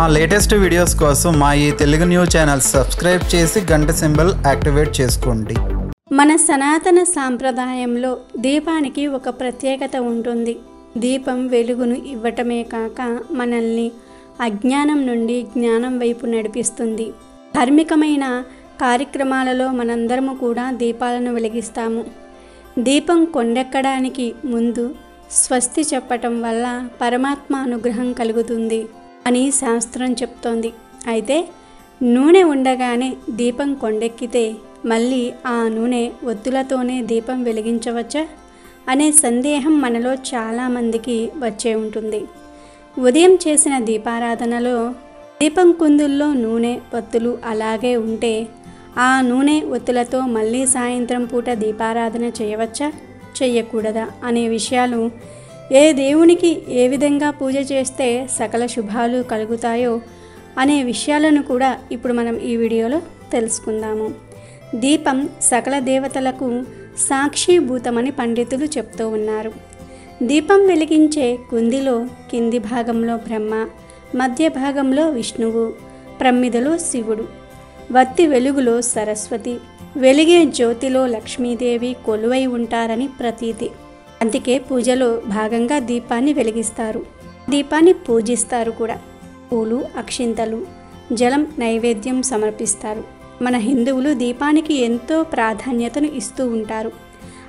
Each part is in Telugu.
మా లేటెస్ట్ వీడియోస్ కోసం మా ఈ తెలుగు న్యూస్ ఛానల్ సబ్స్క్రైబ్ చేసి గంట సింబల్ యాక్టివేట్ చేసుకోండి. మన సనాతన సాంప్రదాయంలో దీపానికి ఒక ప్రత్యేకత ఉంటుంది. దీపం వెలుగును ఇవ్వటమే కాక మనల్ని అజ్ఞానం నుండి జ్ఞానం వైపు నడిపిస్తుంది. ధార్మికమైన కార్యక్రమాలలో మనందరము కూడా దీపాలను వెలిగిస్తాము. దీపం కొండెక్కడానికి ముందు స్వస్తి చెప్పటం వల్ల పరమాత్మ అనుగ్రహం కలుగుతుంది. అని శాస్త్రం చెప్తోంది. అయితే నూనె ఉండగానే దీపం కొండెక్కితే మళ్ళీ ఆ నూనె ఒత్తులతోనే దీపం వెలిగించవచ్చా? అనే సందేహం మనలో చాలామందికి వచ్చే ఉంటుంది. ఉదయం చేసిన దీపారాధనలో దీపం కుందుల్లో నూనె ఒత్తులు అలాగే ఉంటే ఆ నూనె ఒత్తులతో మళ్ళీ సాయంత్రం పూట దీపారాధన చేయవచ్చా? చెయ్యకూడదా? అనే విషయాలు ఏ దేవునికి ఏ విధంగా పూజ చేస్తే సకల శుభాలు కలుగుతాయో అనే విషయాలను కూడా ఇప్పుడు మనం ఈ వీడియోలో తెలుసుకుందాము. దీపం సకల దేవతలకు సాక్షిభూతమని పండితులు చెప్తూ ఉన్నారు. దీపం వెలిగించే కుందిలో కింది భాగంలో బ్రహ్మ మధ్య భాగంలో విష్ణువు ప్రమ్మిదలో శివుడు వత్తి వెలుగులో సరస్వతి వెలిగే జ్యోతిలో లక్ష్మీదేవి కొలువై ఉంటారని ప్రతీతి. అందుకే పూజలో భాగంగా దీపాన్ని వెలిగిస్తారు. దీపాన్ని పూజిస్తారు కూడా. పూలు అక్షింతలు జలం నైవేద్యం సమర్పిస్తారు. మన హిందువులు దీపానికి ఎంతో ప్రాధాన్యతను ఇస్తూ ఉంటారు.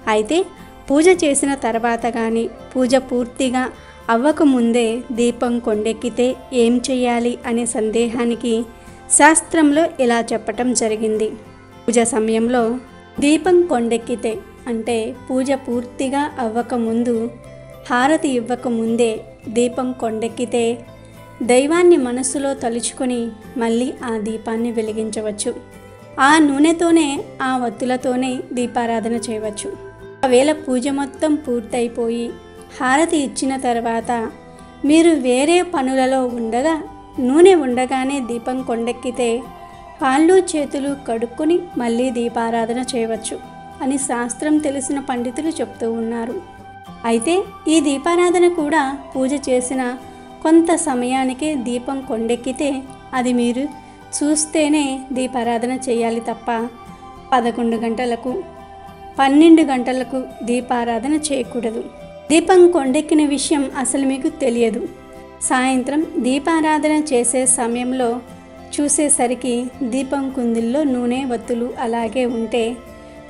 అయితే పూజ చేసిన తర్వాత కానీ పూజ పూర్తిగా అవ్వకముందే దీపం కొండెక్కితే ఏం చేయాలి అనే సందేహానికి శాస్త్రంలో ఇలా చెప్పటం జరిగింది. పూజ సమయంలో దీపం కొండెక్కితే అంటే పూజ పూర్తిగా అవ్వకముందు హారతి ఇవ్వకముందే దీపం కొండెక్కితే దైవాన్ని మనస్సులో తలుచుకొని మళ్ళీ ఆ దీపాన్ని వెలిగించవచ్చు. ఆ నూనెతోనే ఆ వత్తులతోనే దీపారాధన చేయవచ్చు. ఒకవేళ పూజ మొత్తం పూర్తయిపోయి హారతి ఇచ్చిన తర్వాత మీరు వేరే పనులలో ఉండగా నూనె ఉండగానే దీపం కొండెక్కితే కాళ్ళు చేతులు కడుక్కొని మళ్ళీ దీపారాధన చేయవచ్చు. అని శాస్త్రం తెలిసిన పండితులు చెప్తూ ఉన్నారు. అయితే ఈ దీపారాధన కూడా పూజ చేసిన కొంత సమయానికే దీపం కొండెక్కితే అది మీరు చూస్తేనే దీపారాధన చేయాలి తప్ప పదకొండు గంటలకు పన్నెండు గంటలకు దీపారాధన చేయకూడదు. దీపం కొండెక్కిన విషయం అసలు మీకు తెలియదు. సాయంత్రం దీపారాధన చేసే సమయంలో చూసేసరికి దీపం కుందుల్లో నూనె వత్తులు అలాగే ఉంటే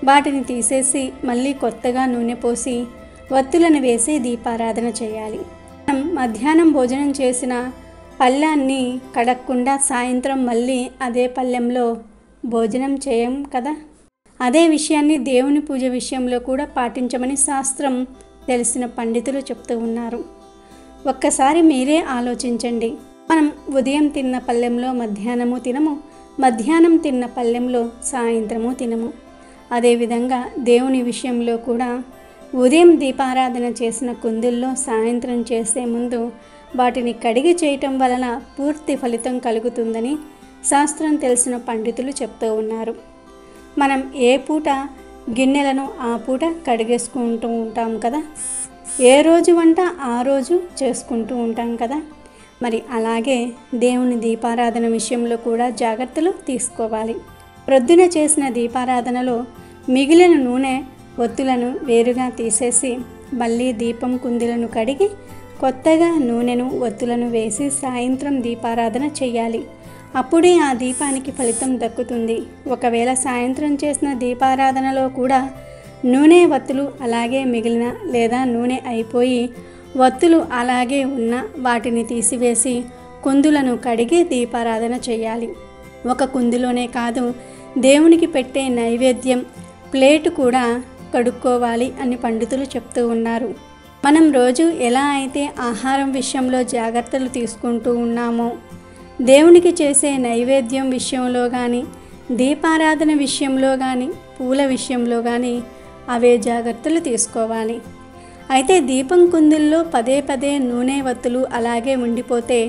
వాటిని తీసేసి మళ్ళీ కొత్తగా నూనె పోసి వత్తులను వేసి దీపారాధన చేయాలి. మనం మధ్యాహ్నం భోజనం చేసిన పళ్ళాన్ని కడక్కుండా సాయంత్రం మళ్ళీ అదే పళ్ళెంలో భోజనం చేయం కదా? అదే విషయాన్ని దేవుని పూజ విషయంలో కూడా పాటించమని శాస్త్రం తెలిసిన పండితులు చెప్తూ ఉన్నారు. ఒక్కసారి మీరే ఆలోచించండి. మనం ఉదయం తిన్న పళ్ళెంలో మధ్యాహ్నము తినము మధ్యాహ్నం తిన్న పళ్ళెంలో సాయంత్రము తినము. అదేవిధంగా దేవుని విషయంలో కూడా ఉదయం దీపారాధన చేసిన కుందుల్లో సాయంత్రం చేసే ముందు వాటిని కడిగి చేయటం వలన పూర్తి ఫలితం కలుగుతుందని శాస్త్రం తెలిసిన పండితులు చెప్తూ ఉన్నారు. మనం ఏ పూట గిన్నెలను ఆ పూట కడిగేసుకుంటూ ఉంటాం కదా? ఏ రోజు వంట ఆ రోజు చేసుకుంటూ ఉంటాం కదా? మరి అలాగే దేవుని దీపారాధన విషయంలో కూడా జాగ్రత్తలు తీసుకోవాలి. ప్రొద్దున చేసిన దీపారాధనలో మిగిలిన నూనె ఒత్తులను వేరుగా తీసేసి మళ్ళీ దీపం కుందులను కడిగి కొత్తగా నూనెను ఒత్తులను వేసి సాయంత్రం దీపారాధన చేయాలి అప్పుడే ఆ దీపానికి ఫలితం దక్కుతుంది. ఒకవేళ సాయంత్రం చేసిన దీపారాధనలో కూడా నూనె వత్తులు అలాగే మిగిలిన లేదా నూనె అయిపోయి వత్తులు అలాగే ఉన్న వాటిని తీసివేసి కుందులను కడిగి దీపారాధన చేయాలి ఒక కుందులోనే కాదు దేవునికి పెట్టే నైవేద్యం ప్లేటు కూడా కడుక్కోవాలి అని పండితులు చెప్తూ ఉన్నారు. మనం రోజు ఎలా అయితే ఆహారం విషయంలో జాగ్రత్తలు తీసుకుంటూ ఉన్నామో దేవునికి చేసే నైవేద్యం విషయంలో కానీ దీపారాధన విషయంలో కానీ పూల విషయంలో కానీ అవే జాగ్రత్తలు తీసుకోవాలి. అయితే దీపం కుందుల్లో పదే పదే నూనె వత్తులు అలాగే ఉండిపోతే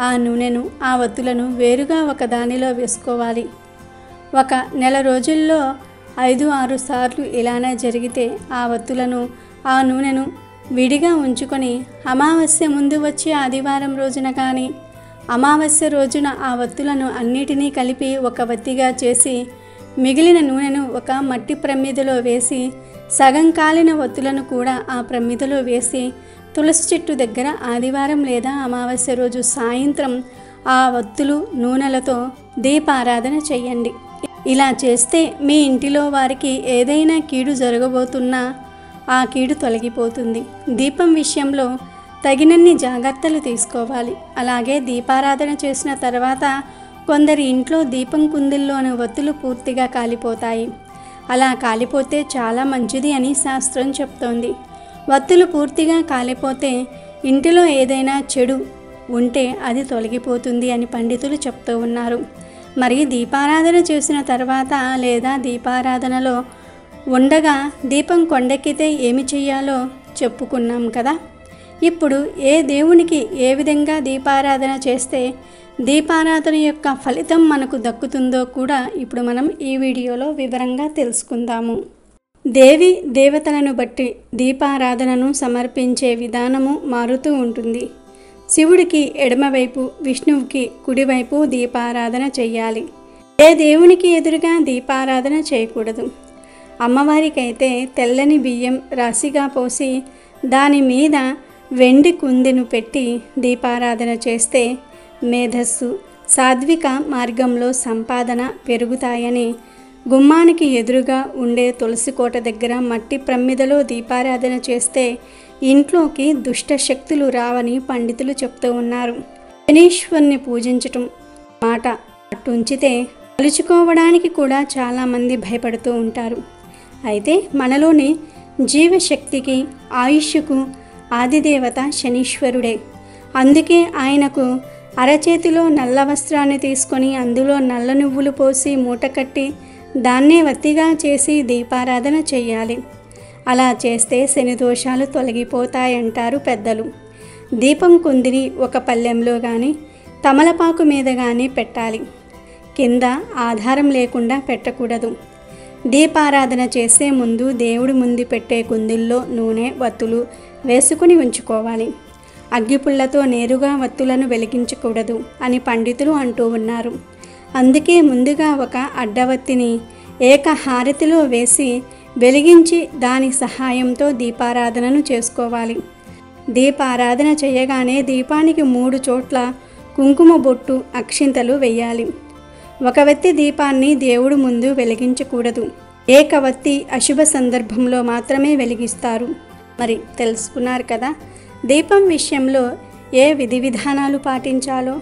ఆ నూనెను ఆ వత్తులను వేరుగా ఒక దానిలో వేసుకోవాలి. ఒక నెల రోజుల్లో ఐదు ఆరు సార్లు ఇలానే జరిగితే ఆ వత్తులను ఆ నూనెను విడిగా ఉంచుకొని అమావాస్య ముందు వచ్చే ఆదివారం రోజున కానీ అమావాస్య రోజున ఆ వత్తులను అన్నిటినీ కలిపి ఒక వత్తిగా చేసి మిగిలిన నూనెను ఒక మట్టి ప్రమిదలో వేసి సగం కాలిన వత్తులను కూడా ఆ ప్రమిదలో వేసి తులసి చెట్టు దగ్గర ఆదివారం లేదా అమావాస్య రోజు సాయంత్రం ఆ వత్తులు నూనెలతో దీపారాధన చెయ్యండి ఇలా చేస్తే మీ ఇంటిలో వారికి ఏదైనా కీడు జరగబోతున్నా ఆ కీడు తొలగిపోతుంది. దీపం విషయంలో తగినన్ని జాగ్రత్తలు తీసుకోవాలి. అలాగే దీపారాధన చేసిన తర్వాత కొందరి ఇంట్లో దీపం కుందిల్లోని ఒత్తులు పూర్తిగా కాలిపోతాయి. అలా కాలిపోతే చాలా మంచిది అని శాస్త్రం చెప్తోంది. వత్తులు పూర్తిగా కాలిపోతే ఇంటిలో ఏదైనా చెడు ఉంటే అది తొలగిపోతుంది అని పండితులు చెప్తూ ఉన్నారు. మరి దీపారాధన చేసిన తర్వాత లేదా దీపారాధనలో ఉండగా దీపం కొండెక్కితే ఏమి చేయాలో చెప్పుకున్నాం కదా. ఇప్పుడు ఏ దేవునికి ఏ విధంగా దీపారాధన చేస్తే దీపారాధన యొక్క ఫలితం మనకు దక్కుతుందో కూడా ఇప్పుడు మనం ఈ వీడియోలో వివరంగా తెలుసుకుందాము. దేవి దేవతలను బట్టి దీపారాధనను సమర్పించే విధానము మారుతూ ఉంటుంది. శివుడికి ఎడమవైపు విష్ణువుకి కుడివైపు దీపారాధన చెయ్యాలి. ఏ దేవునికి ఎదురుగా దీపారాధన చేయకూడదు. అమ్మవారికైతే తెల్లని బియ్యం రాశిగా పోసి దాని మీద వెండి కుందిను పెట్టి దీపారాధన చేస్తే మేధస్సు సాత్విక మార్గంలో సంపాదన పెరుగుతాయని గుమ్మానికి ఎదురుగా ఉండే తులసి కోట దగ్గర మట్టి ప్రమ్మిదలో దీపారాధన చేస్తే ఇంట్లోకి దుష్ట శక్తులు రావని పండితులు చెప్తూ ఉన్నారు. శనీశ్వరుని పూజించటం మాట అట్టుంచితే తలుచుకోవడానికి కూడా చాలామంది భయపడుతూ ఉంటారు. అయితే మనలోని జీవశక్తికి ఆయుష్కు ఆదిదేవత శనీశ్వరుడే. అందుకే ఆయనకు అరచేతిలో నల్ల వస్త్రాన్ని తీసుకొని అందులో నల్ల నువ్వులు పోసి మూటకట్టి దాన్నే వత్తిగా చేసి దీపారాధన చేయాలి. అలా చేస్తే శని దోషాలు తొలగిపోతాయంటారు పెద్దలు. దీపం కుందిని ఒక పళ్ళెంలో కానీ తమలపాకు మీద కానీ పెట్టాలి. కింద ఆధారం లేకుండా పెట్టకూడదు. దీపారాధన చేసే ముందు దేవుడి ముందు పెట్టే కుందుల్లో నూనె వత్తులు వేసుకుని ఉంచుకోవాలి. అగ్గిపుల్లతో నేరుగా వత్తులను వెలిగించకూడదు అని పండితులు అంటూ ఉన్నారు. అందుకే ముందుగా ఒక అడ్డవత్తిని ఏక హారతిలో వేసి వెలిగించి దాని సహాయంతో దీపారాధనను చేసుకోవాలి. దీపారాధన చేయగానే దీపానికి మూడు చోట్ల కుంకుమ బొట్టు అక్షింతలు వెయ్యాలి ఒక వ్యక్తి దీపాన్ని దేవుడు ముందు వెలిగించకూడదు. ఏకవత్తి అశుభ సందర్భంలో మాత్రమే వెలిగిస్తారు. మరి తెలుసుకున్నారు కదా దీపం విషయంలో ఏ విధి విధానాలు పాటించాలో?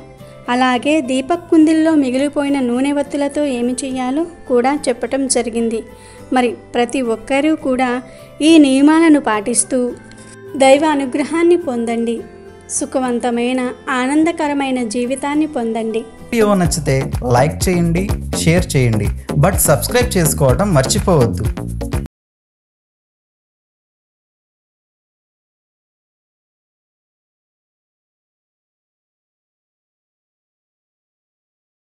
అలాగే దీపక్ కుందిల్లో మిగిలిపోయిన నూనె వత్తులతో ఏమి చేయాలో కూడా చెప్పటం జరిగింది. మరి ప్రతి ఒక్కరూ కూడా ఈ నియమాలను పాటిస్తూ దైవ అనుగ్రహాన్ని పొందండి. సుఖవంతమైన ఆనందకరమైన జీవితాన్ని పొందండి. వీడియో నచ్చితే లైక్ చేయండి షేర్ చేయండి. బట్ సబ్స్క్రైబ్ చేసుకోవడం మర్చిపోవద్దు.